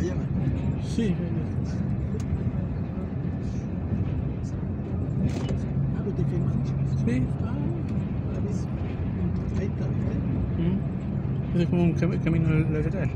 Sí, Ah, lo estoy filmando. sí. Ah. Ahí está, ¿viste? Mm. Es como un cam- camino lateral.